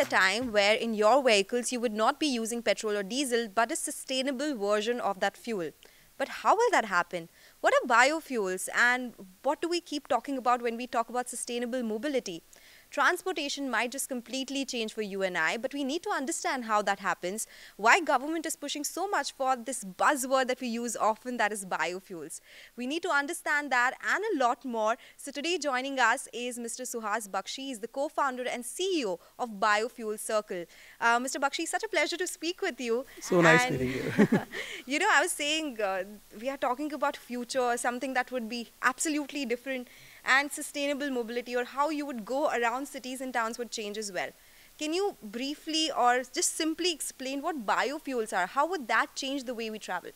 a time where in your vehicles you would not be using petrol or diesel but a sustainable version of that fuel. But how will that happen? What are biofuels and what do we keep talking about when we talk about sustainable mobility? Transportation might just completely change for you and I, but we need to understand how that happens, why government is pushing so much for this buzzword that we use often that is biofuels. We need to understand that and a lot more. So today joining us is Mr. Suhas Baxi. He's the co-founder and CEO of Biofuel Circle. Uh, Mr. Baxi, such a pleasure to speak with you. So nice and, meeting you. you know, I was saying uh, we are talking about future, something that would be absolutely different and sustainable mobility or how you would go around cities and towns would change as well. Can you briefly or just simply explain what biofuels are? How would that change the way we travel?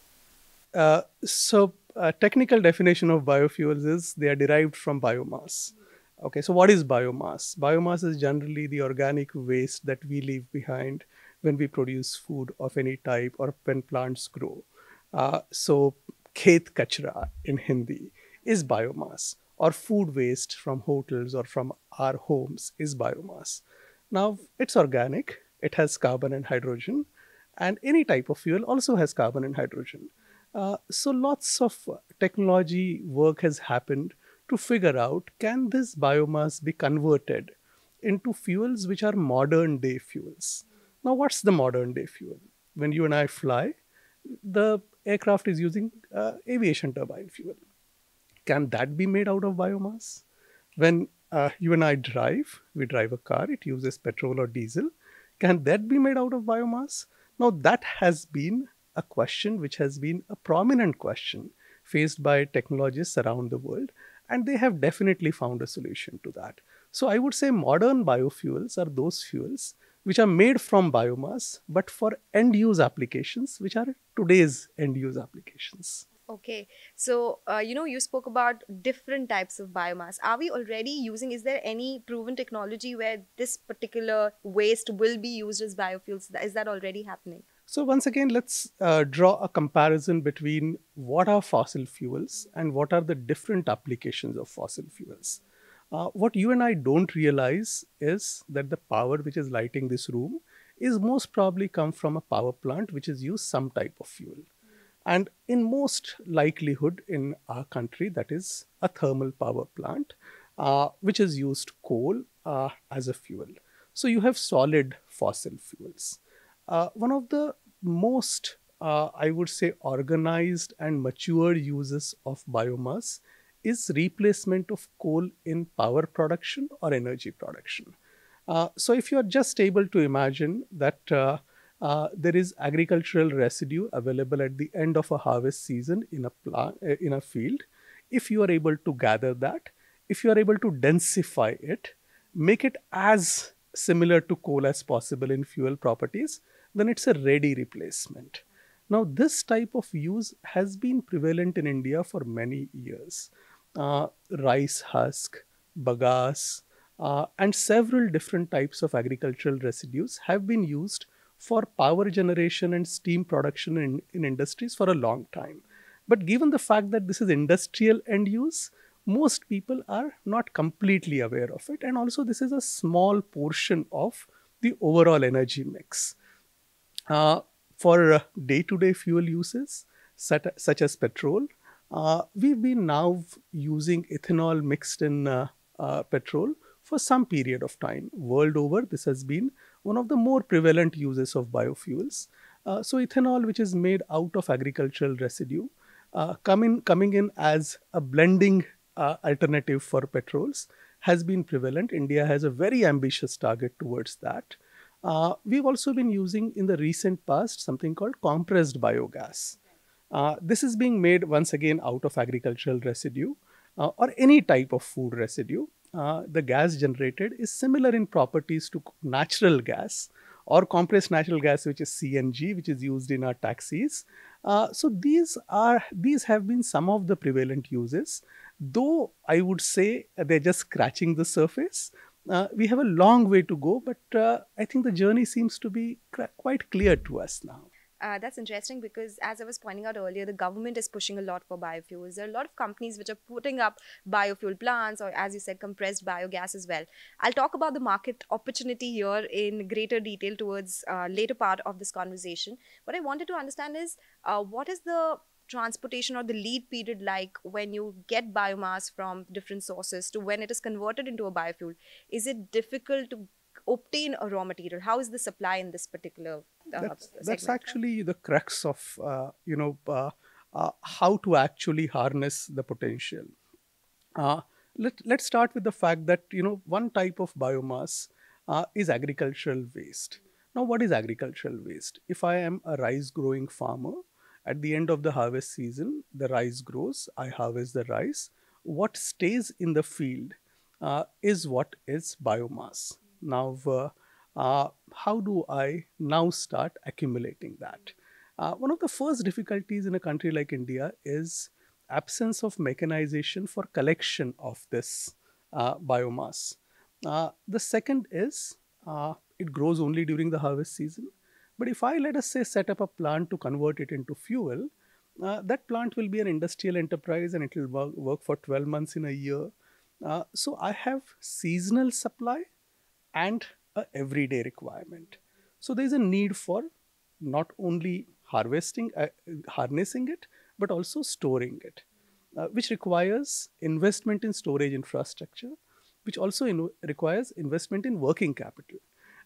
Uh, so, a technical definition of biofuels is they are derived from biomass. Okay, so what is biomass? Biomass is generally the organic waste that we leave behind when we produce food of any type or when plants grow. Uh, so, khet kachra in Hindi is biomass or food waste from hotels or from our homes is biomass. Now, it's organic, it has carbon and hydrogen, and any type of fuel also has carbon and hydrogen. Uh, so, lots of technology work has happened to figure out can this biomass be converted into fuels which are modern day fuels. Now, what's the modern day fuel? When you and I fly, the aircraft is using uh, aviation turbine fuel can that be made out of biomass? When uh, you and I drive, we drive a car, it uses petrol or diesel. Can that be made out of biomass? Now, that has been a question which has been a prominent question faced by technologists around the world, and they have definitely found a solution to that. So, I would say modern biofuels are those fuels which are made from biomass, but for end use applications, which are today's end use applications. Okay, so uh, you know you spoke about different types of biomass. Are we already using? Is there any proven technology where this particular waste will be used as biofuels? Is that already happening? So once again, let's uh, draw a comparison between what are fossil fuels and what are the different applications of fossil fuels. Uh, what you and I don't realize is that the power which is lighting this room is most probably come from a power plant which is used some type of fuel. And in most likelihood in our country, that is a thermal power plant, uh, which has used coal uh, as a fuel. So you have solid fossil fuels. Uh, one of the most, uh, I would say, organized and mature uses of biomass is replacement of coal in power production or energy production. Uh, so if you are just able to imagine that uh, there is agricultural residue available at the end of a harvest season in a plant uh, in a field. If you are able to gather that if you are able to densify it make it as similar to coal as possible in fuel properties then it's a ready replacement. Now this type of use has been prevalent in india for many years. Uh, rice husk bagasse uh, and several different types of agricultural residues have been used for power generation and steam production in, in industries for a long time. But given the fact that this is industrial end use, most people are not completely aware of it. And also, this is a small portion of the overall energy mix. Uh, for day to day fuel uses, such, such as petrol, uh, we've been now using ethanol mixed in uh, uh petrol for some period of time. World over, this has been one of the more prevalent uses of biofuels. Uh, so ethanol, which is made out of agricultural residue, uh, coming, coming in as a blending uh, alternative for petrols has been prevalent. India has a very ambitious target towards that. Uh, we've also been using in the recent past something called compressed biogas. Uh, this is being made once again out of agricultural residue uh, or any type of food residue uh, the gas generated is similar in properties to natural gas or compressed natural gas, which is CNG, which is used in our taxis. Uh, so these are these have been some of the prevalent uses. Though I would say they're just scratching the surface. Uh, we have a long way to go, but uh, I think the journey seems to be quite clear to us now. Uh, that's interesting because, as I was pointing out earlier, the government is pushing a lot for biofuels. There are a lot of companies which are putting up biofuel plants, or as you said, compressed biogas as well. I'll talk about the market opportunity here in greater detail towards uh, later part of this conversation. What I wanted to understand is uh, what is the transportation or the lead period like when you get biomass from different sources to when it is converted into a biofuel? Is it difficult to obtain a raw material? How is the supply in this particular uh, that's, that's actually the crux of uh, you know uh, uh, how to actually harness the potential. Uh, let, let's start with the fact that you know one type of biomass uh, is agricultural waste. Now, what is agricultural waste? If I am a rice growing farmer, at the end of the harvest season, the rice grows, I harvest the rice. What stays in the field uh, is what is biomass. Now, uh, uh, how do I now start accumulating that? Uh, one of the first difficulties in a country like India is absence of mechanization for collection of this biomass. The second is it grows only during the harvest season. But if I, let us say, set up a plant to convert it into fuel, uh, that plant will be an industrial enterprise and it will work, work for 12 months in a year. Uh, so I have seasonal supply and a everyday requirement. So there is a need for not only harvesting, uh, harnessing it, but also storing it, uh, which requires investment in storage infrastructure, which also in requires investment in working capital.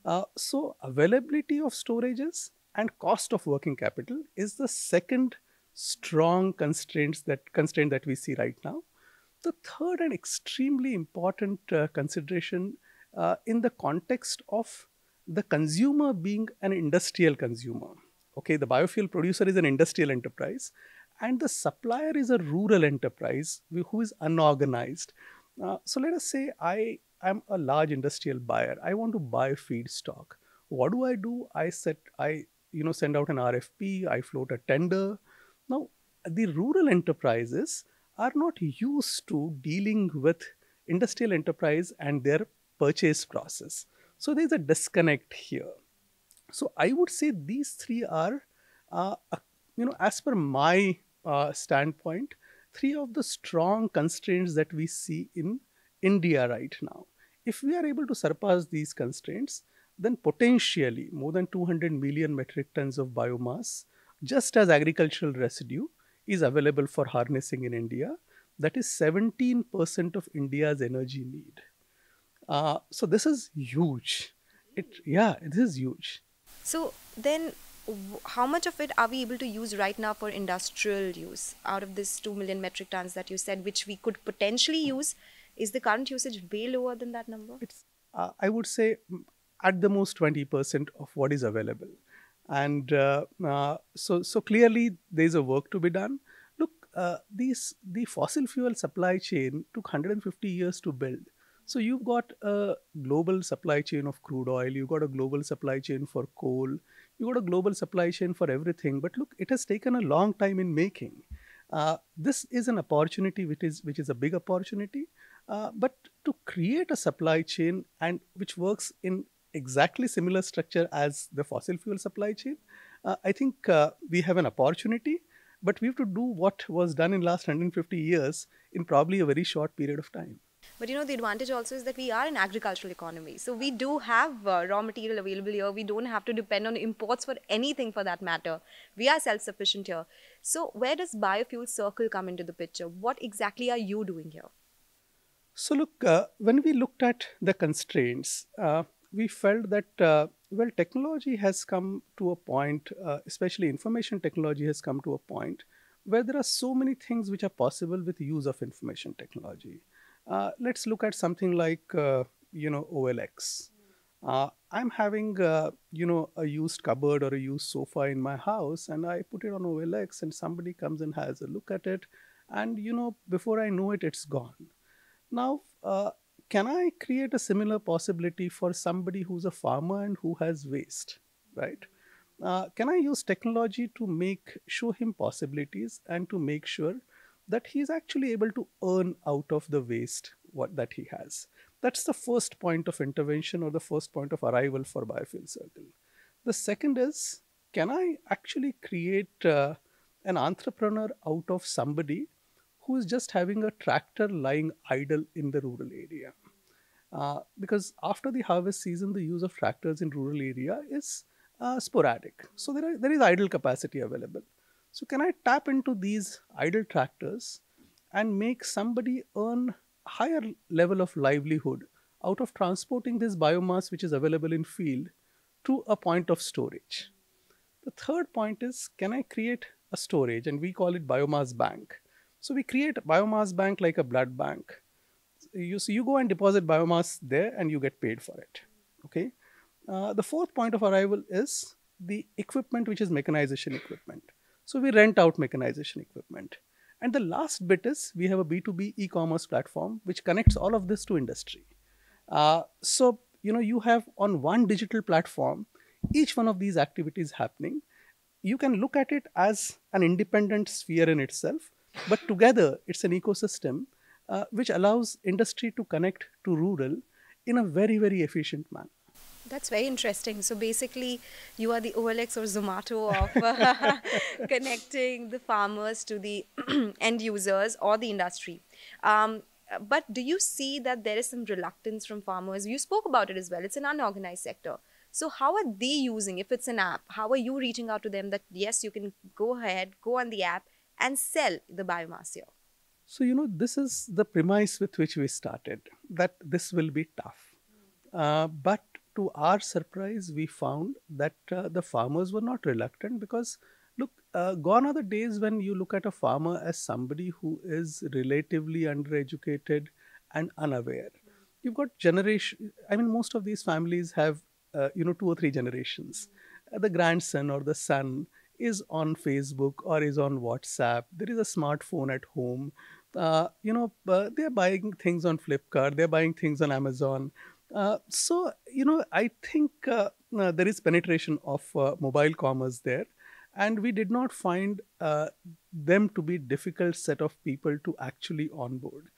Uh, so availability of storages and cost of working capital is the second strong constraints that constraint that we see right now. The third and extremely important uh, consideration uh, in the context of the consumer being an industrial consumer. Okay, the biofuel producer is an industrial enterprise, and the supplier is a rural enterprise who is unorganized. Uh, so let us say I am a large industrial buyer. I want to buy feedstock. What do I do? I set I you know send out an RFP. I float a tender. Now the rural enterprises are not used to dealing with industrial enterprise and their purchase process. So there's a disconnect here. So I would say these three are, uh, you know, as per my uh, standpoint, three of the strong constraints that we see in India right now. If we are able to surpass these constraints, then potentially more than 200 million metric tons of biomass, just as agricultural residue, is available for harnessing in India. That is 17% of India's energy need. Uh, so this is huge. It yeah, this is huge. So then, how much of it are we able to use right now for industrial use out of this 2 million metric tons that you said, which we could potentially use? Is the current usage way lower than that number? It's, uh, I would say, at the most 20% of what is available. And uh, uh, so, so clearly there's a work to be done. Look, uh, these, the fossil fuel supply chain took 150 years to build so you've got a global supply chain of crude oil, you've got a global supply chain for coal, you've got a global supply chain for everything. But look, it has taken a long time in making. Uh, this is an opportunity which is which is a big opportunity. Uh, but to create a supply chain and which works in exactly similar structure as the fossil fuel supply chain, uh, I think uh, we have an opportunity. But we have to do what was done in last 150 years in probably a very short period of time. But you know, the advantage also is that we are an agricultural economy. So we do have uh, raw material available here. We don't have to depend on imports for anything for that matter. We are self sufficient here. So, where does Biofuel Circle come into the picture? What exactly are you doing here? So, look, uh, when we looked at the constraints, uh, we felt that, uh, well, technology has come to a point, uh, especially information technology has come to a point where there are so many things which are possible with use of information technology. Uh, let's look at something like, uh, you know, OLX. Uh, I'm having, uh, you know, a used cupboard or a used sofa in my house, and I put it on OLX, and somebody comes and has a look at it, and you know, before I know it, it's gone. Now, uh, can I create a similar possibility for somebody who's a farmer and who has waste, right? Uh, can I use technology to make show him possibilities and to make sure that he's actually able to earn out of the waste what that he has. That's the first point of intervention or the first point of arrival for biofuel circle. The second is can I actually create uh, an entrepreneur out of somebody who is just having a tractor lying idle in the rural area? Uh, because after the harvest season, the use of tractors in rural area is uh, sporadic. So there, are, there is idle capacity available. So can I tap into these idle tractors and make somebody earn higher level of livelihood out of transporting this biomass which is available in field to a point of storage. The third point is can I create a storage and we call it biomass bank. So we create a biomass bank like a blood bank. You, so you go and deposit biomass there and you get paid for it. Okay. Uh, the fourth point of arrival is the equipment which is mechanization equipment. So we rent out mechanization equipment. And the last bit is we have a B2B e-commerce platform which connects all of this to industry. Uh, so, you know, you have on one digital platform, each one of these activities happening. You can look at it as an independent sphere in itself, but together it's an ecosystem uh, which allows industry to connect to rural in a very, very efficient manner. That's very interesting. So basically, you are the OLX or Zomato of connecting the farmers to the end users or the industry. Um, but do you see that there is some reluctance from farmers? You spoke about it as well. It's an unorganized sector. So how are they using? If it's an app, how are you reaching out to them that yes, you can go ahead, go on the app and sell the biomass here? So you know, this is the premise with which we started that this will be tough. Uh, but to our surprise, we found that uh, the farmers were not reluctant because look, uh, gone are the days when you look at a farmer as somebody who is relatively undereducated and unaware. You've got generation. I mean, most of these families have uh, you know two or three generations. Uh, the grandson or the son is on Facebook or is on WhatsApp. There is a smartphone at home. Uh, you know, uh, they're buying things on Flipkart. They're buying things on Amazon. Uh, so, you know, I think uh, uh, there is penetration of uh, mobile commerce there. And we did not find uh, them to be difficult set of people to actually onboard.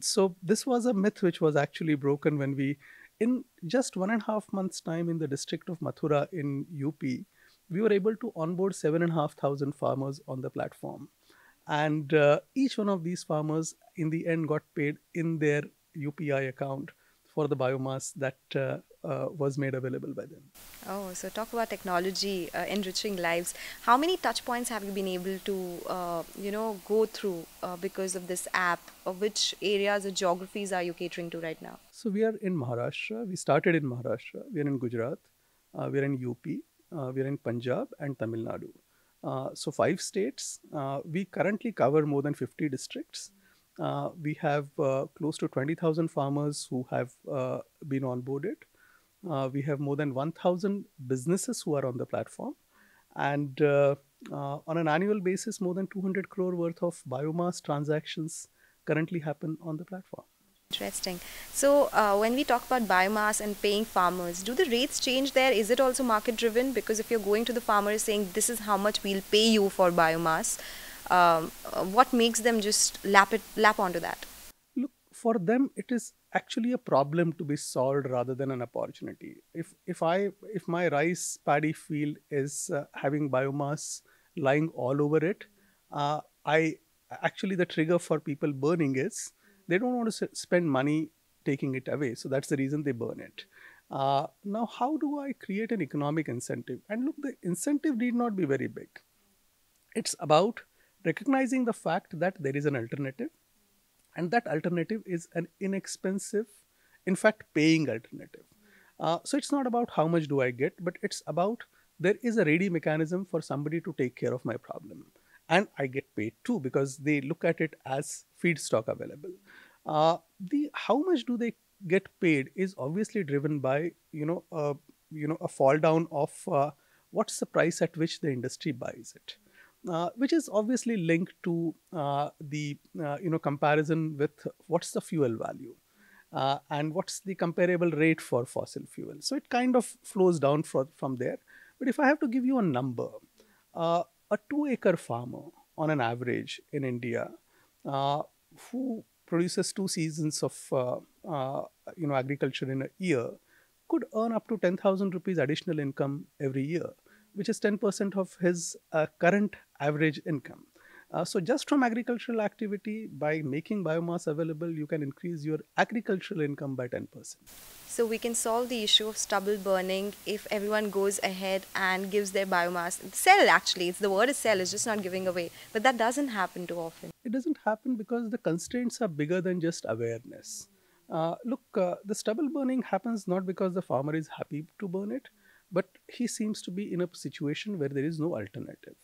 so this was a myth which was actually broken when we, in just one and a half months time in the district of Mathura in UP, we were able to onboard seven and a half thousand farmers on the platform. And each one of these farmers in the end got paid in their UPI account for the biomass that uh, uh, was made available by them. Oh, so talk about technology uh, enriching lives. How many touch points have you been able to, uh, you know, go through uh, because of this app? Or which areas or geographies are you catering to right now? So we are in Maharashtra. We started in Maharashtra. We are in Gujarat. Uh, we are in UP. we are in Punjab and Tamil Nadu. so five states. we currently cover more than 50 districts. Uh, we have uh, close to 20,000 farmers who have uh, been onboarded. Uh, we have more than 1,000 businesses who are on the platform. And uh, uh, on an annual basis, more than 200 crore worth of biomass transactions currently happen on the platform. Interesting. So, when we talk about biomass and paying farmers, do the rates change there? Is it also market driven? Because if you're going to the farmers saying, this is how much we'll pay you for biomass, um, what makes them just lap it lap onto that? Look for them it is actually a problem to be solved rather than an opportunity. If if i if my rice paddy field is uh, having biomass lying all over it uh, i actually the trigger for people burning is they don't want to spend money taking it away. So that's the reason they burn it. Uh, now how do i create an economic incentive? And look the incentive need not be very big. It's about recognizing the fact that there is an alternative and that alternative is an inexpensive in fact paying alternative. Uh, so it's not about how much do i get but it's about there is a ready mechanism for somebody to take care of my problem. And i get paid too because they look at it as feedstock available. Uh, the how much do they get paid is obviously driven by you know uh, you know a fall down of uh, what's the price at which the industry buys it uh, which is obviously linked to uh, the uh, you know comparison with what's the fuel value uh, and what's the comparable rate for fossil fuel. So it kind of flows down for, from there. But if I have to give you a number, uh, a two-acre farmer on an average in India who produces two seasons of you know agriculture in a year could earn up to 10,000 rupees additional income every year which is 10% of his uh, current average income. Uh, so just from agricultural activity, by making biomass available, you can increase your agricultural income by 10%. So we can solve the issue of stubble burning if everyone goes ahead and gives their biomass. Sell actually, it's the word is sell, it's just not giving away. But that doesn't happen too often. It doesn't happen because the constraints are bigger than just awareness. Uh, look, uh, the stubble burning happens not because the farmer is happy to burn it, but he seems to be in a situation where there is no alternative.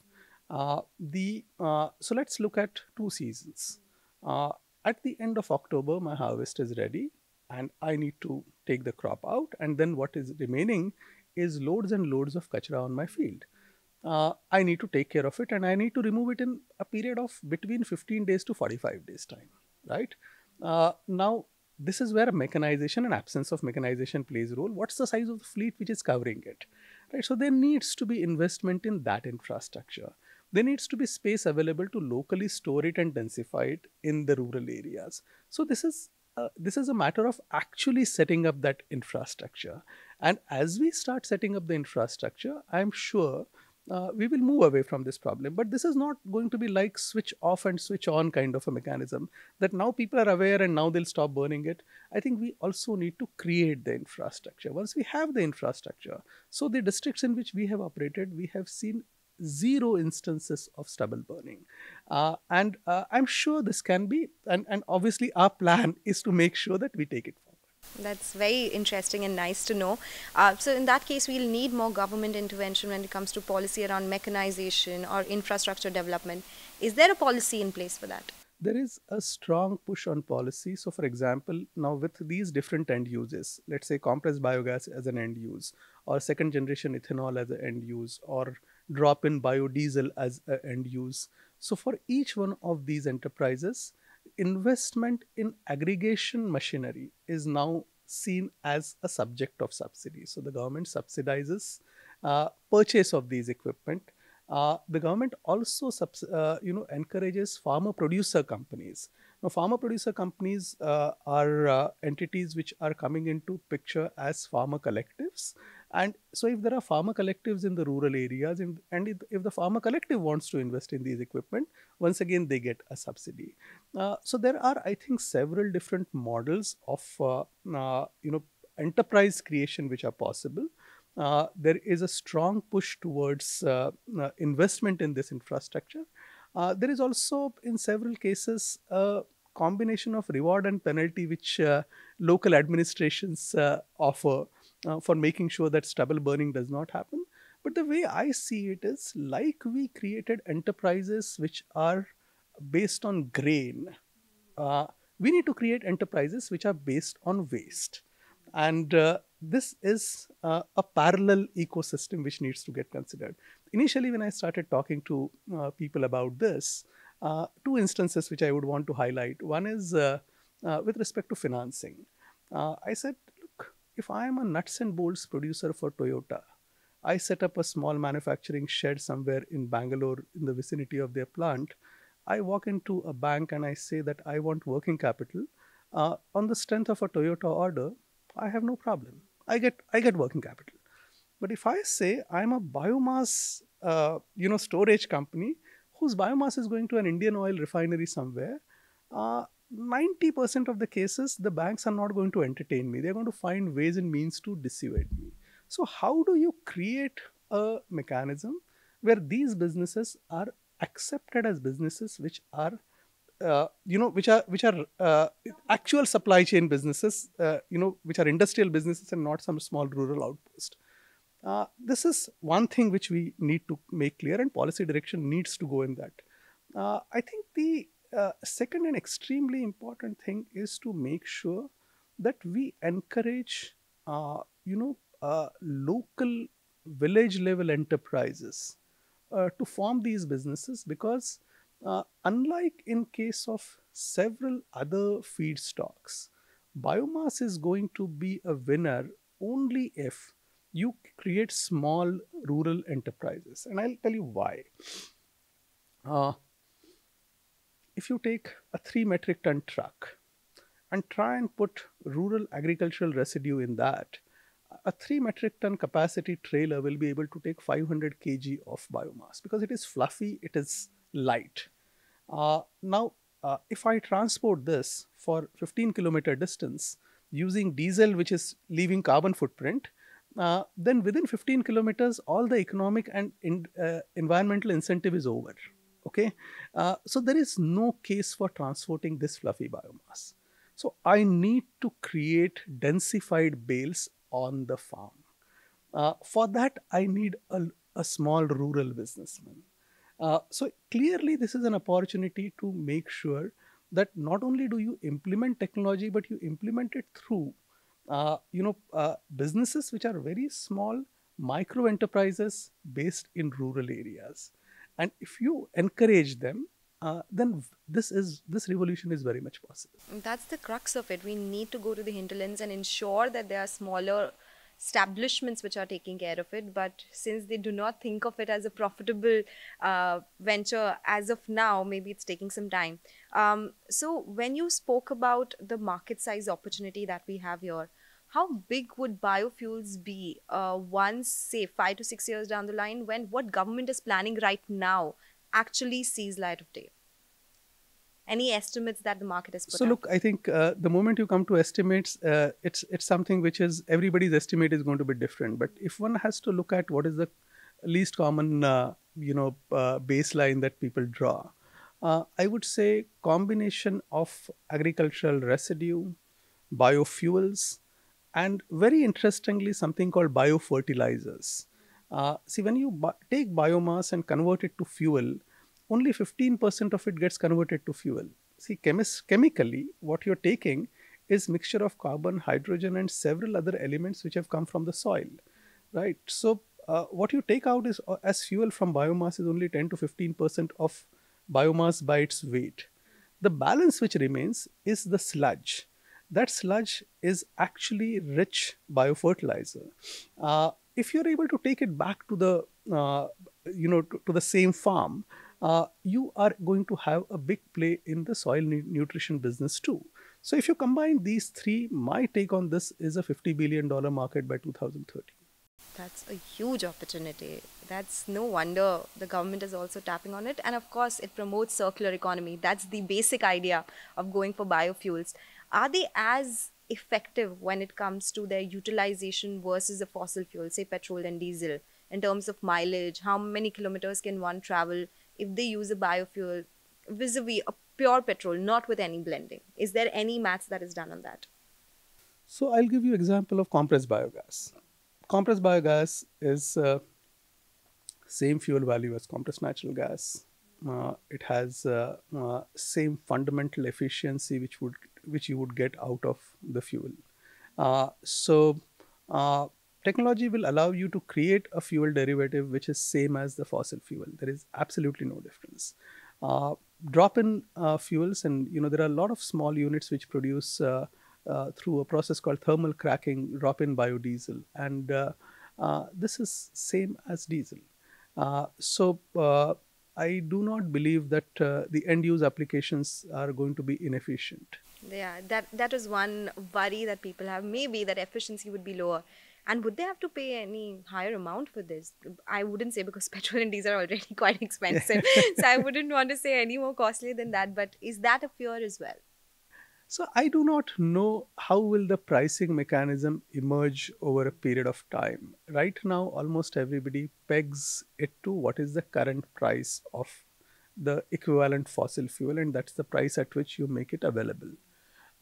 Uh, the uh, so let's look at two seasons. Uh, at the end of October, my harvest is ready, and I need to take the crop out, and then what is remaining is loads and loads of kachra on my field. Uh, I need to take care of it, and I need to remove it in a period of between 15 days to 45 days time. Right uh, now, this is where mechanization and absence of mechanization plays role. What's the size of the fleet which is covering it? Right. So there needs to be investment in that infrastructure there needs to be space available to locally store it and densify it in the rural areas. So this is uh, this is a matter of actually setting up that infrastructure. And as we start setting up the infrastructure, I'm sure uh, we will move away from this problem. But this is not going to be like switch off and switch on kind of a mechanism that now people are aware and now they'll stop burning it. I think we also need to create the infrastructure. Once we have the infrastructure, so the districts in which we have operated, we have seen zero instances of stubble burning. Uh, and uh, I'm sure this can be, and, and obviously our plan is to make sure that we take it forward. That's very interesting and nice to know. Uh, so, in that case, we'll need more government intervention when it comes to policy around mechanization or infrastructure development. Is there a policy in place for that? There is a strong push on policy. So, for example, now with these different end uses, let's say compressed biogas as an end use, or second generation ethanol as an end use, or drop in biodiesel as an end use. So for each one of these enterprises, investment in aggregation machinery is now seen as a subject of subsidy. So the government subsidizes uh, purchase of these equipment. Uh, the government also uh, you know encourages farmer producer companies. Now farmer producer companies uh, are uh, entities which are coming into picture as farmer collectives and so if there are farmer collectives in the rural areas and, and if the farmer collective wants to invest in these equipment, once again they get a subsidy. Uh, so there are, I think, several different models of uh, uh, you know enterprise creation which are possible. Uh, there is a strong push towards uh, uh, investment in this infrastructure. there is also, in several cases, a combination of reward and penalty which local administrations offer uh, for making sure that stubble burning does not happen. But the way I see it is like we created enterprises which are based on grain. Uh, we need to create enterprises which are based on waste. And uh, this is uh, a parallel ecosystem which needs to get considered. Initially, when I started talking to uh, people about this, uh, two instances which I would want to highlight. One is uh, with respect to financing. I said, if I am a nuts and bolts producer for Toyota, I set up a small manufacturing shed somewhere in Bangalore in the vicinity of their plant. I walk into a bank and I say that I want working capital. Uh, on the strength of a Toyota order, I have no problem. I get I get working capital. But if I say I'm a biomass, uh, you know, storage company whose biomass is going to an Indian oil refinery somewhere, uh, 90% of the cases, the banks are not going to entertain me. They're going to find ways and means to dissuade me. So, how do you create a mechanism where these businesses are accepted as businesses which are uh, you know which are which are uh, actual supply chain businesses uh, you know which are industrial businesses and not some small rural outpost uh, this is one thing which we need to make clear and policy direction needs to go in that uh, i think the uh, second and extremely important thing is to make sure that we encourage, uh, you know, uh, local village level enterprises uh, to form these businesses because uh, unlike in case of several other feedstocks, biomass is going to be a winner only if you create small rural enterprises. And I'll tell you why. If you take a 3 metric ton truck and try and put rural agricultural residue in that, a 3 metric ton capacity trailer will be able to take 500 kg of biomass because it is fluffy, it is light. Uh, now, uh, if I transport this for 15 kilometer distance using diesel, which is leaving carbon footprint, uh, then within 15 kilometers, all the economic and in, uh, environmental incentive is over. Okay, uh, so there is no case for transporting this fluffy biomass. So I need to create densified bales on the farm. Uh, for that, I need a, a small rural businessman. Uh, so clearly, this is an opportunity to make sure that not only do you implement technology, but you implement it through, uh, you know, uh, businesses which are very small, micro enterprises based in rural areas, and if you encourage them, uh, then this is this revolution is very much possible. That's the crux of it. We need to go to the hinterlands and ensure that there are smaller establishments which are taking care of it. But since they do not think of it as a profitable uh, venture as of now, maybe it's taking some time. Um, so, when you spoke about the market size opportunity that we have here, how big would biofuels be uh, once, say, five to six years down the line, when what government is planning right now actually sees light of day? any estimates that the market has put so look i think uh, the moment you come to estimates uh, it's it's something which is everybody's estimate is going to be different but if one has to look at what is the least common uh, you know uh, baseline that people draw uh, i would say combination of agricultural residue biofuels and very interestingly something called biofertilizers uh, see when you take biomass and convert it to fuel only 15% of it gets converted to fuel. See, chemically, what you're taking is mixture of carbon, hydrogen, and several other elements which have come from the soil, right? So, uh, what you take out is uh, as fuel from biomass is only 10 to 15% of biomass by its weight. The balance which remains is the sludge. That sludge is actually rich biofertilizer. Uh, if you're able to take it back to the uh, you know to, to the same farm, uh, you are going to have a big play in the soil nu- nutrition business too. So if you combine these three, my take on this is a $50 billion market by 2030. That's a huge opportunity. That's no wonder the government is also tapping on it. And of course, it promotes circular economy. That's the basic idea of going for biofuels. Are they as effective when it comes to their utilization versus the fossil fuel, say petrol and diesel, in terms of mileage? How many kilometers can one travel if they use a biofuel vis-a-vis a pure petrol, not with any blending? Is there any maths that is done on that? So I'll give you example of compressed biogas. Compressed biogas is uh, same fuel value as compressed natural gas. Uh, it has uh, uh, same fundamental efficiency which would which you would get out of the fuel. Uh, so uh, technology will allow you to create a fuel derivative which is same as the fossil fuel. There is absolutely no difference. Uh, drop-in fuels, and you know there are a lot of small units which produce through a process called thermal cracking drop-in biodiesel, and this is same as diesel. Uh, so uh, I do not believe that uh, the end use applications are going to be inefficient. Yeah, that that is one worry that people have. Maybe that efficiency would be lower. And would they have to pay any higher amount for this? I wouldn't say because petrol and diesel are already quite expensive. so I wouldn't want to say any more costly than that. But is that a fear as well? So I do not know how will the pricing mechanism emerge over a period of time. Right now, almost everybody pegs it to what is the current price of the equivalent fossil fuel, and that's the price at which you make it available.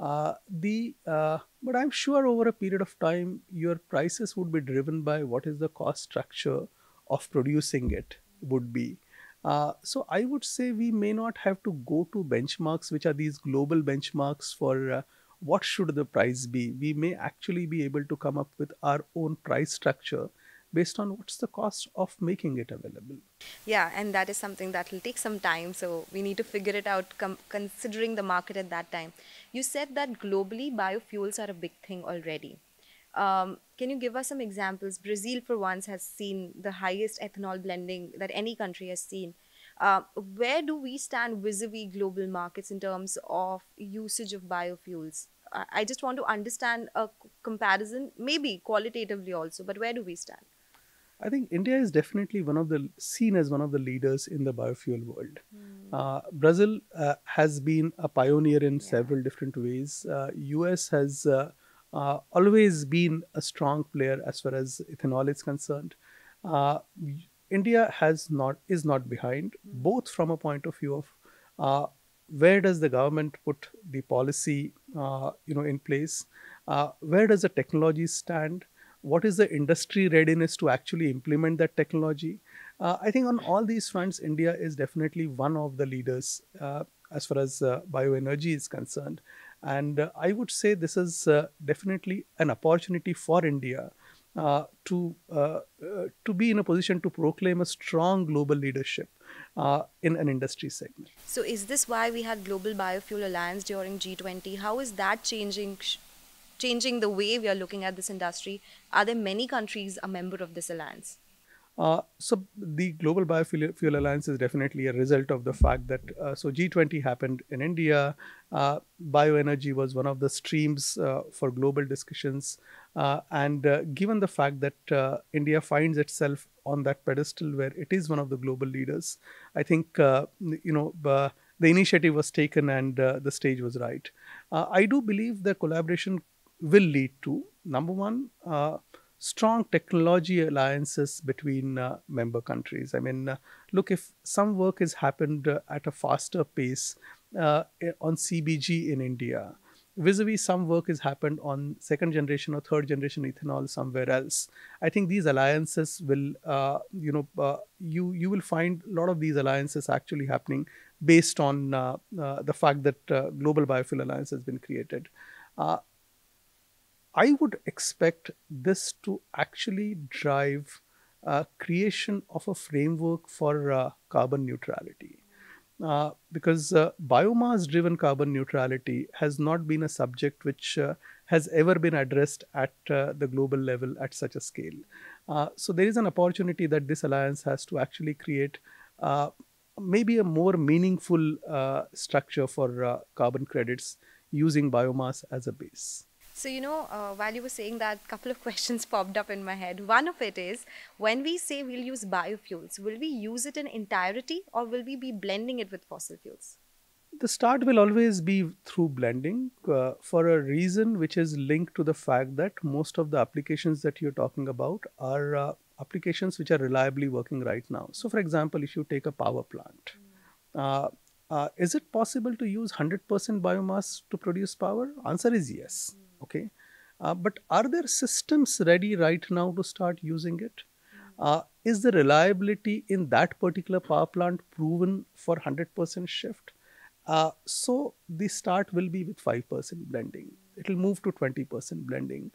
Uh, the uh, but I'm sure over a period of time, your prices would be driven by what is the cost structure of producing it would be. Uh, so I would say we may not have to go to benchmarks, which are these global benchmarks for uh, what should the price be. We may actually be able to come up with our own price structure based on what's the cost of making it available. Yeah, and that is something that will take some time. So we need to figure it out, considering the market at that time. You said that globally biofuels are a big thing already. Um, can you give us some examples? Brazil, for once, has seen the highest ethanol blending that any country has seen. Uh, where do we stand vis a vis global markets in terms of usage of biofuels? I just want to understand a comparison, maybe qualitatively also, but where do we stand? I think India is definitely one of the seen as one of the leaders in the biofuel world. Uh, Brazil uh, has been a pioneer in several different ways. Uh, US has uh, uh, always been a strong player as far as ethanol is concerned. Uh, India has not is not behind, both from a point of view of uh, where does the government put the policy, uh, you know, in place? Uh, where does the technology stand? What is the industry readiness to actually implement that technology? Uh, I think on all these fronts, India is definitely one of the leaders uh, as far as uh, bioenergy is concerned. And uh, I would say this is uh, definitely an opportunity for India uh, to to be in a position to proclaim a strong global leadership uh, in an industry segment. So, is this why we had Global Biofuel Alliance during G20? How is that changing? Changing the way we are looking at this industry. Are there many countries a member of this alliance? Uh, so the Global Biofuel Fuel Alliance is definitely a result of the fact that uh, so G20 happened in India. Uh, bioenergy was one of the streams uh, for global discussions, uh, and uh, given the fact that India finds itself on that pedestal where it is one of the global leaders, I think you know the initiative was taken and uh, the stage was right. Uh, I do believe the collaboration will lead to number one. Uh, strong technology alliances between uh, member countries. I mean, uh, look, if some work has happened uh, at a faster pace uh, on CBG in India, vis-a-vis some work has happened on second generation or third generation ethanol somewhere else. I think these alliances will, uh, you know, uh, you you will find a lot of these alliances actually happening based on uh, uh, the fact that Global Biofuel Alliance has been created. I would expect this to actually drive uh, creation of a framework for uh, carbon neutrality. Uh, because uh, biomass driven carbon neutrality has not been a subject which uh, has ever been addressed at uh, the global level at such a scale. So, there is an opportunity that this alliance has to actually create maybe a more meaningful structure for carbon credits using biomass as a base. So, you know, uh, while you were saying that, a couple of questions popped up in my head. One of it is when we say we'll use biofuels, will we use it in entirety or will we be blending it with fossil fuels? The start will always be through blending uh, for a reason which is linked to the fact that most of the applications that you're talking about are uh, applications which are reliably working right now. So, for example, if you take a power plant, uh, uh, is it possible to use 100% biomass to produce power? Answer is yes. Okay. Uh, but are there systems ready right now to start using it? Uh, is the reliability in that particular power plant proven for 100% shift? Uh, so the start will be with 5% blending. It will move to 20% blending.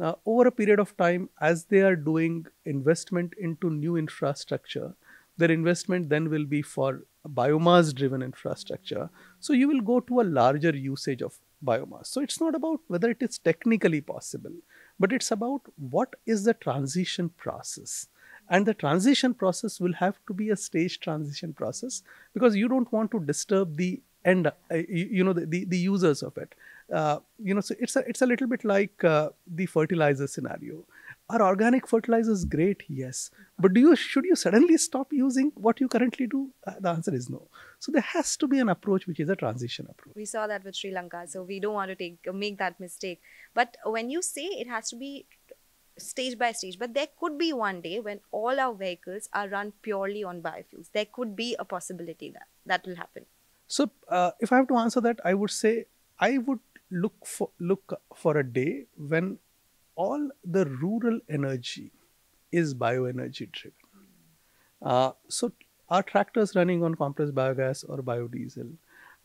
Uh, over a period of time, as they are doing investment into new infrastructure, their investment then will be for biomass driven infrastructure. So you will go to a larger usage of biomass. So it's not about whether it is technically possible, but it's about what is the transition process. And the transition process will have to be a staged transition process because you don't want to disturb the end, uh, you, you know, the, the, the users of it. Uh, you know, so it's a, it's a little bit like uh, the fertilizer scenario. Are organic fertilizers great? Yes. But do you should you suddenly stop using what you currently do? Uh, the answer is no. So there has to be an approach which is a transition approach. We saw that with Sri Lanka, so we don't want to take make that mistake. But when you say it has to be stage by stage, but there could be one day when all our vehicles are run purely on biofuels. There could be a possibility that that will happen. So uh, if I have to answer that, I would say I would look for look for a day when all the rural energy is bioenergy driven. Uh, so are tractors running on compressed biogas or biodiesel?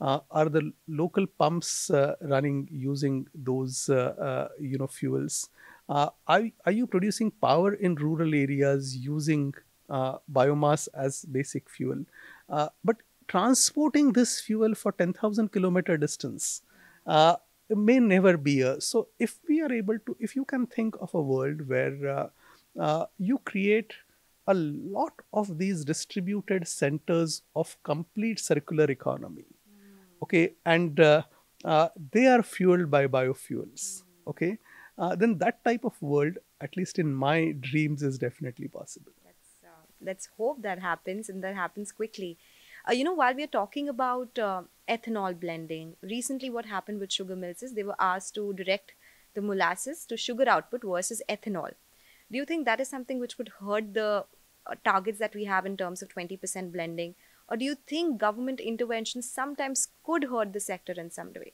Uh, are the local pumps uh, running using those uh, uh, you know fuels? Uh, are, are you producing power in rural areas using biomass as basic fuel? But transporting this fuel for 10,000 kilometer distance may never be a. So, if we are able to, if you can think of a world where uh, uh, you create a lot of these distributed centers of complete circular economy, okay, and uh, uh, they are fueled by biofuels. Okay, uh, then that type of world, at least in my dreams, is definitely possible. Let's, uh, let's hope that happens and that happens quickly. Uh, you know, while we are talking about uh, ethanol blending, recently what happened with sugar mills is they were asked to direct the molasses to sugar output versus ethanol. Do you think that is something which would hurt the uh, targets that we have in terms of 20% blending? Or do you think government intervention sometimes could hurt the sector in some way?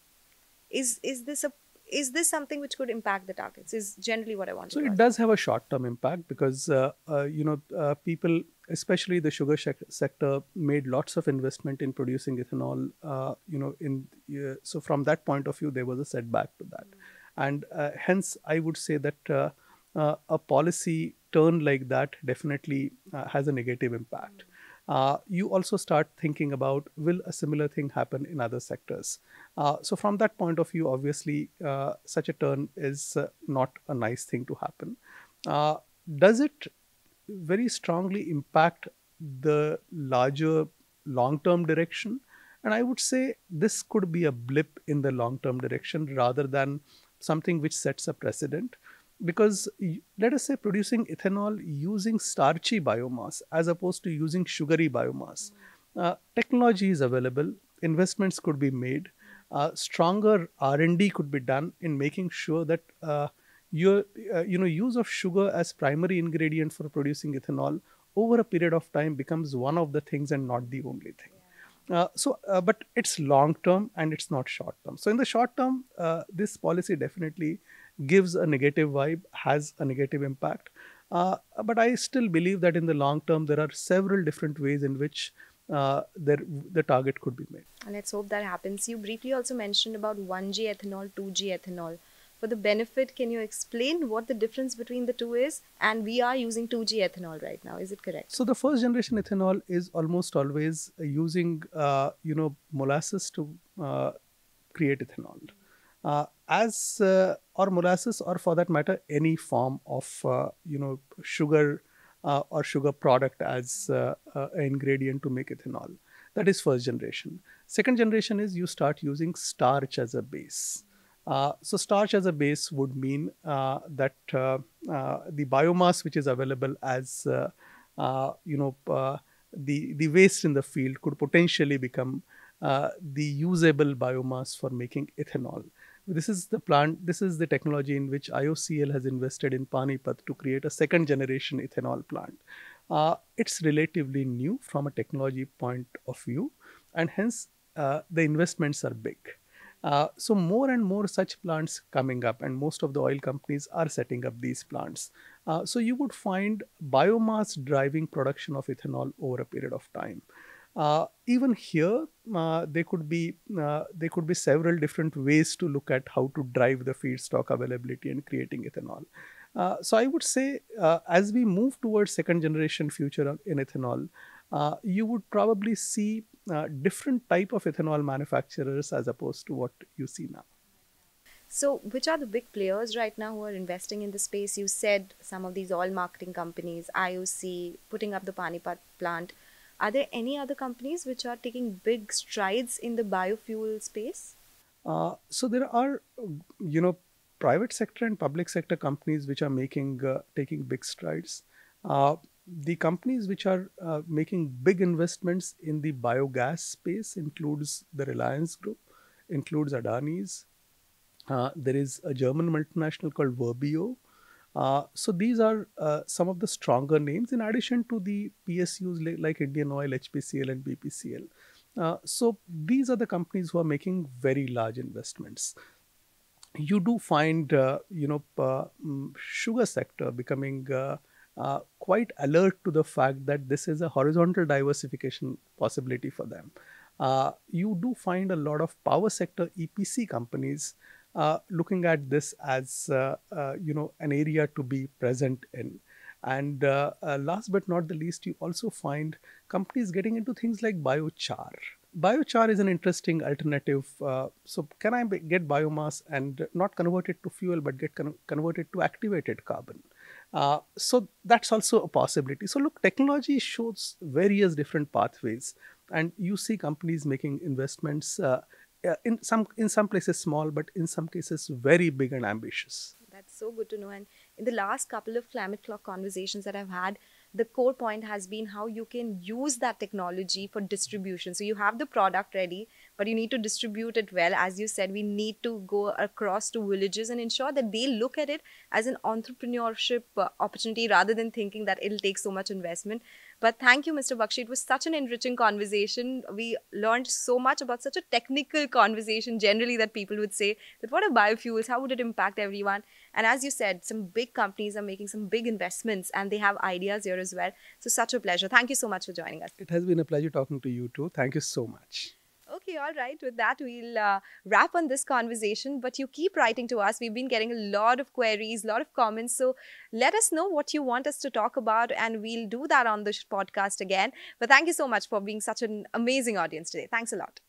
Is, is this a is this something which could impact the targets is generally what i want so to So it does have a short term impact because uh, uh, you know uh, people especially the sugar sector made lots of investment in producing ethanol uh, you know in so from that point of view there was a setback to that. Mm-hmm. and uh, hence i would say that uh, a policy turn like that definitely has a negative impact. mm-hmm uh, you also start thinking about will a similar thing happen in other sectors. Uh, so from that point of view, obviously, uh, such a turn is uh, not a nice thing to happen. Uh, does it very strongly impact the larger long-term direction? And I would say this could be a blip in the long-term direction rather than something which sets a precedent because let us say producing ethanol using starchy biomass as opposed to using sugary biomass uh, technology is available investments could be made uh, stronger r&d could be done in making sure that uh, your uh, you know use of sugar as primary ingredient for producing ethanol over a period of time becomes one of the things and not the only thing. Uh, so, uh, but it's long term and it's not short term. So, in the short term, uh, this policy definitely gives a negative vibe, has a negative impact. Uh, but I still believe that in the long term, there are several different ways in which uh, there, the target could be made. And let's hope that happens. You briefly also mentioned about 1G ethanol, 2G ethanol. For the benefit, can you explain what the difference between the two is? And we are using 2G ethanol right now. Is it correct? So the first generation ethanol is almost always using, uh, you know, molasses to uh, create ethanol. Uh, as uh, or molasses or for that matter any form of uh, you know sugar uh, or sugar product as uh, uh, an ingredient to make ethanol. That is first generation. Second generation is you start using starch as a base. So starch as a base would mean that the biomass which is available as you know the the waste in the field could potentially become the usable biomass for making ethanol this is the plant, this is the technology in which IOCL has invested in Panipat to create a second generation ethanol plant. Uh, it's relatively new from a technology point of view, and hence uh, the investments are big. Uh, so more and more such plants coming up, and most of the oil companies are setting up these plants. Uh, so you would find biomass driving production of ethanol over a period of time. Uh, even here, uh, there could be uh, there could be several different ways to look at how to drive the feedstock availability and creating ethanol. Uh, so I would say, uh, as we move towards second generation future in ethanol, uh, you would probably see different type of ethanol manufacturers as opposed to what you see now. So, which are the big players right now who are investing in the space? You said some of these oil marketing companies, IOC, putting up the Panipat plant. Are there any other companies which are taking big strides in the biofuel space? Uh, so there are, you know, private sector and public sector companies which are making uh, taking big strides. Uh, the companies which are uh, making big investments in the biogas space includes the Reliance Group, includes Adani's. Uh, there is a German multinational called Verbio, uh, so these are uh, some of the stronger names in addition to the PSUs like, Indian Oil, HPCL, and BPCL. Uh, so these are the companies who are making very large investments. You do find, uh, you know, uh, mm, sugar sector becoming quite alert to the fact that this is a horizontal diversification possibility for them. you do find a lot of power sector EPC companies uh, looking at this as uh, uh, you know an area to be present in. And uh, last but not the least, you also find companies getting into things like biochar. Biochar is an interesting alternative. so, can I get biomass and not convert it to fuel, but get con- converted to activated carbon? Uh, so that's also a possibility. So look, technology shows various different pathways, and you see companies making investments uh, in some in some places small, but in some cases very big and ambitious. That's so good to know. And in the last couple of climate clock conversations that I've had, the core point has been how you can use that technology for distribution. So you have the product ready, but you need to distribute it well. As you said, we need to go across to villages and ensure that they look at it as an entrepreneurship uh, opportunity rather than thinking that it'll take so much investment. But thank you, Mr. Baxi. It was such an enriching conversation. We learned so much about such a technical conversation generally that people would say that what are biofuels? How would it impact everyone? And as you said, some big companies are making some big investments and they have ideas here as well. So such a pleasure. Thank you so much for joining us. It has been a pleasure talking to you too. Thank you so much. Okay, all right. With that, we'll uh, wrap on this conversation. But you keep writing to us. We've been getting a lot of queries, a lot of comments. So let us know what you want us to talk about, and we'll do that on the podcast again. But thank you so much for being such an amazing audience today. Thanks a lot.